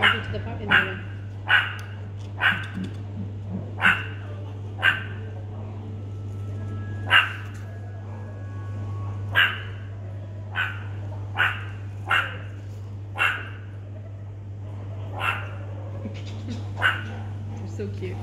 talking to the puppy middle. You're so cute.